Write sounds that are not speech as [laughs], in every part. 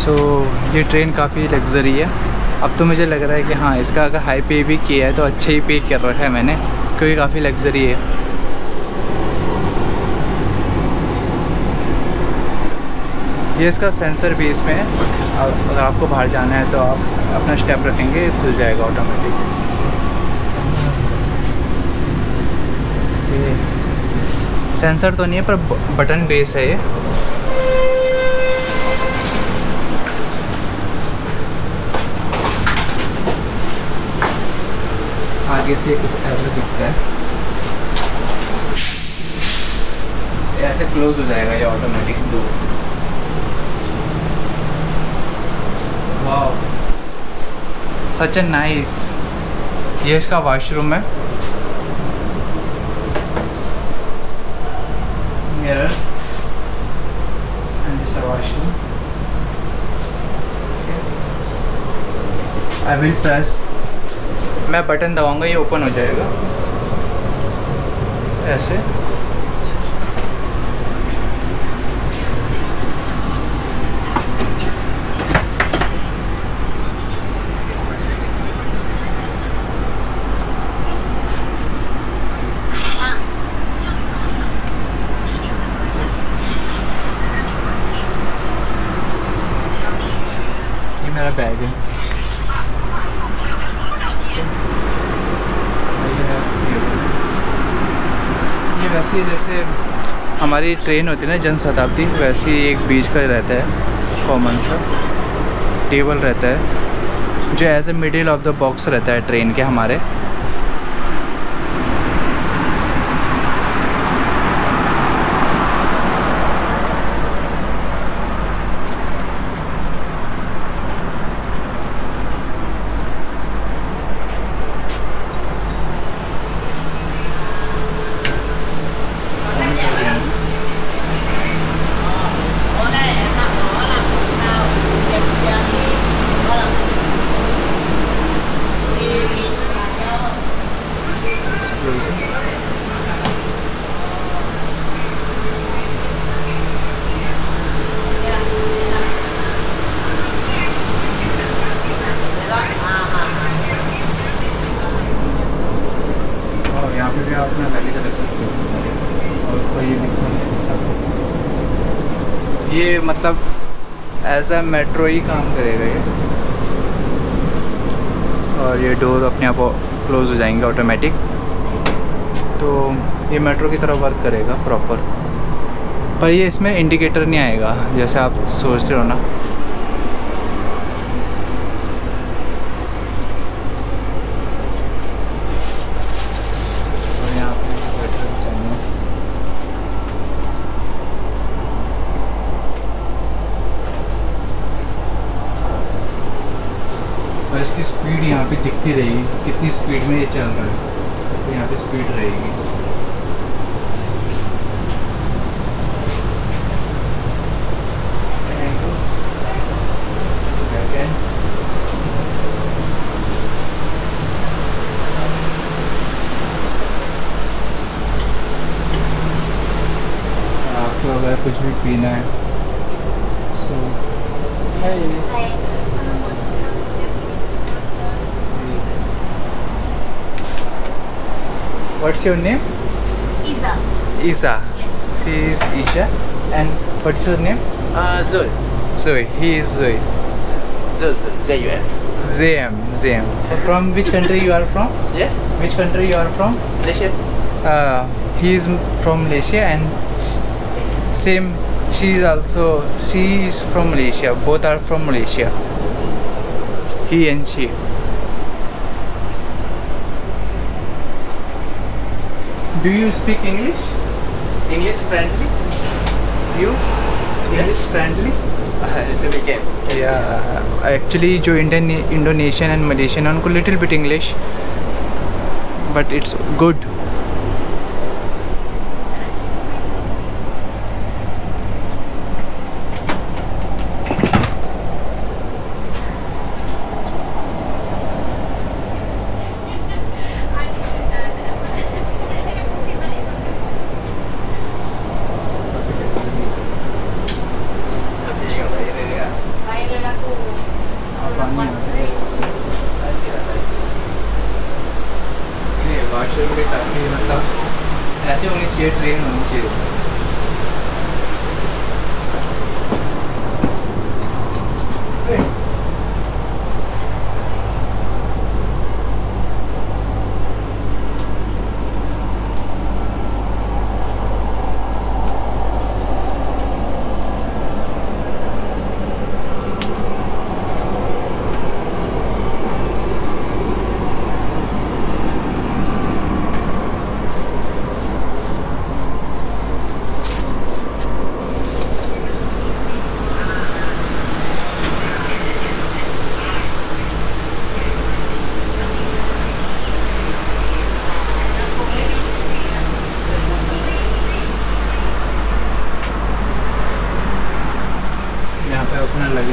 सो so, ये train काफ़ी luxury है। अब तो मुझे लग रहा है कि हाँ इसका अगर हाई पे भी किया है तो अच्छे ही पे कर रखा है मैंने क्योंकि काफ़ी लग्जरी है। ये इसका सेंसर भी इसमें है। अगर आपको बाहर जाना है तो आप अपना स्टेप रखेंगे खुल जाएगा ऑटोमेटिक सेंसर तो नहीं है पर बटन बेस है ये। आगे से कुछ ऐसा दिखता है। ऐसे क्लोज हो जाएगा ये automatic door such a nice ये इसका वॉशरूम है। Washroom. I will press मैं बटन दबाऊँगा ये ओपन हो जाएगा। ऐसे। मेरा बैग है ये वैसे जैसे हमारी ट्रेन होती है ना जन शताब्दी, वैसे ही एक बीच का रहता है कॉमन सा टेबल रहता है, जो as a middle of the box रहता है ट्रेन के हमारे और यहाँ पे भी आप अपना लगेज रख सकते हो और कोई दिक्कत नहीं है सब ये मतलब अ मेट्रो ही काम करेगा ये। और ये डोर अपने आप क्लोज हो जाएँगे ऑटोमेटिक तो ये मेट्रो की तरह वर्क करेगा प्रॉपर पर ये इसमें इंडिकेटर नहीं आएगा, जैसे आप सोचते हो ना और यहाँ पे वेटरन चाइनीज़ और इसकी स्पीड दिखती रहेगी कितनी स्पीड में ये चल रहा है। तो यहाँ पे स्पीड रहेगी. आपको अगर कुछ भी पीना है सो What's your name? Isa. Isa. Yes. She is Isha. And what's your name? Uh, Zoe. Zoe. He is Zoe. Z Z U N. Zam. Zam. From which country you are from? Yes. Which country you are from? Malaysia. Uh, he is from Malaysia and same. She is also. She is from Malaysia. Both are from Malaysia. He and she. Do you speak English? English friendly? You? English friendly? [laughs] Just a weekend. Yeah, actually जो Indian Indonesian and Malaysian है उनको little bit English but it's good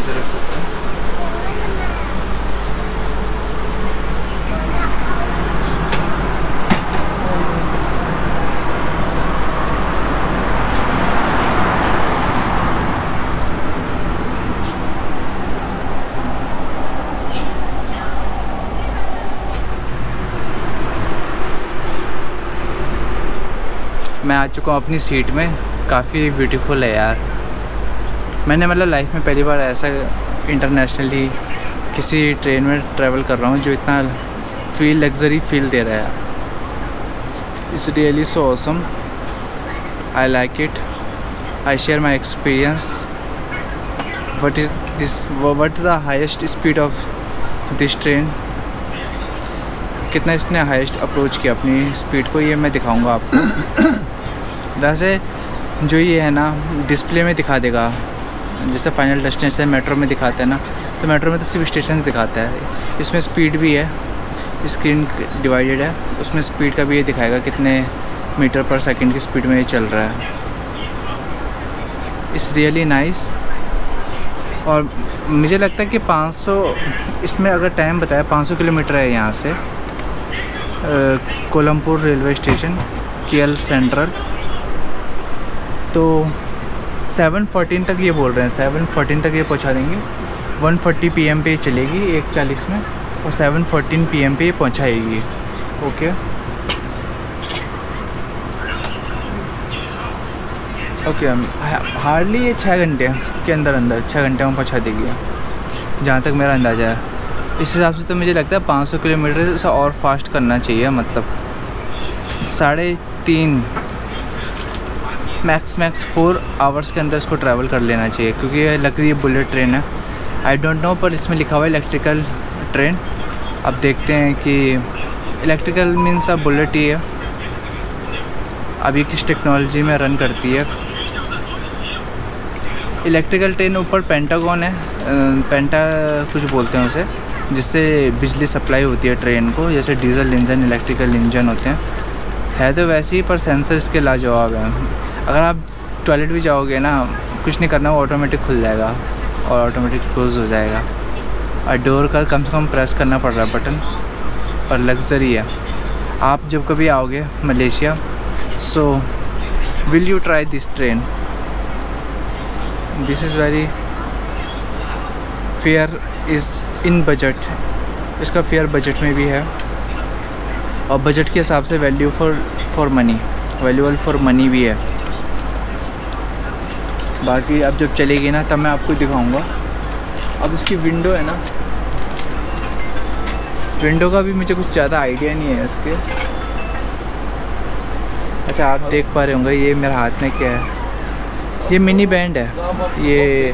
luggage रख सकते हैं। मैं आ चुका हूँ अपनी सीट में। काफ़ी ब्यूटीफुल है यार। मैंने मतलब लाइफ में पहली बार ऐसा इंटरनेशनली किसी ट्रेन में ट्रैवल कर रहा हूँ जो इतना फील लग्जरी फील दे रहा है। It's really so awesome I like it I share my experience what is this what the highest speed of this train कितना इसने हाईएस्ट अप्रोच किया अपनी स्पीड को, ये मैं दिखाऊँगा आपको। [coughs] वैसे जो ये है ना डिस्प्ले में दिखा देगा। जैसे फाइनल डेस्टिनेशन मेट्रो में दिखाते हैं ना तो मेट्रो में तो सिर्फ़ स्टेशन दिखाता है। इसमें स्पीड भी है स्क्रीन डिवाइडेड है, उसमें स्पीड का भी ये दिखाएगा कितने मीटर पर सेकंड की स्पीड में ये चल रहा है। इट्स रियली नाइस और मुझे लगता है कि 500 इसमें अगर टाइम बताया 500 किलोमीटर है यहाँ से कोलमपुर रेलवे स्टेशन के सेंट्रल। तो सेवन फोर्टीन तक ये बोल रहे हैं सेवन फोर्टीन तक ये पहुँचा देंगे। वन फोर्टी पी एम पे चलेगी एक चालीस में, और सेवन फोर्टीन पी एम पे ये पहुँचाएगी। ओके? ओके हार्डली ये छः घंटे के अंदर अंदर छः घंटे में पहुँचा देगी जहाँ तक मेरा अंदाज़ा है। इस हिसाब से तो मुझे लगता है 500 किलोमीटर से और फास्ट करना चाहिए मतलब। साढ़े तीन मैक्स मैक्स फोर आवर्स के अंदर इसको ट्रैवल कर लेना चाहिए, क्योंकि ये लग रही है बुलेट ट्रेन है। आई डोंट नो पर इसमें लिखा हुआ है इलेक्ट्रिकल ट्रेन अब देखते हैं कि इलेक्ट्रिकल मीन्स अब बुलेट ही है। अभी किस टेक्नोलॉजी में रन करती है। इलेक्ट्रिकल ट्रेन ऊपर पेंटागन है पेंटा कुछ बोलते हैं उसे, जिससे बिजली सप्लाई होती है ट्रेन को, जैसे डीजल इंजन इलेक्ट्रिकल इंजन होते हैं। है तो वैसे ही, पर सेंसर इसके लाजवाब है। अगर आप टॉयलेट भी जाओगे ना, कुछ नहीं करना, वो ऑटोमेटिक खुल जाएगा और ऑटोमेटिक क्लोज हो जाएगा। और डोर का कम से कम प्रेस करना पड़ रहा है बटन और लग्जरी है। आप जब कभी आओगे Malaysia so will you try this train this is very fare is in budget इसका फेयर बजट में भी है। और बजट के हिसाब से value for for money valuable for money भी है। बाकी अब जब चलेगी ना, तब मैं आपको दिखाऊँगा। अब इसकी विंडो है ना। विंडो का भी मुझे कुछ ज़्यादा आइडिया नहीं है इसके। अच्छा आप देख पा रहे होंगे, ये मेरे हाथ में क्या है। ये मिनी बैंड है। ये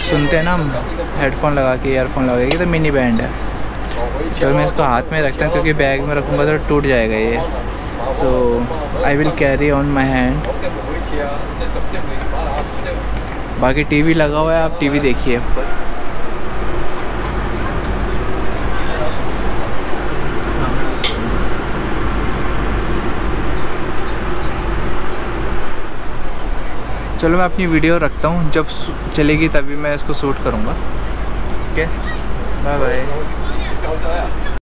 सुनते हैं ना हम हेडफोन लगा के ईयरफोन लगा के तो मिनी बैंड है। चलो, मैं इसको हाथ में रखता हूँ, क्योंकि बैग में रखूँगा तो टूट जाएगा ये। So I will carry on my hand बाकी टीवी लगा हुआ है, आप टीवी देखिए। ऊपर चलो मैं अपनी वीडियो रखता हूँ, जब चलेगी तभी मैं इसको शूट करूँगा। Okay bye bye